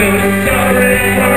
so sorry.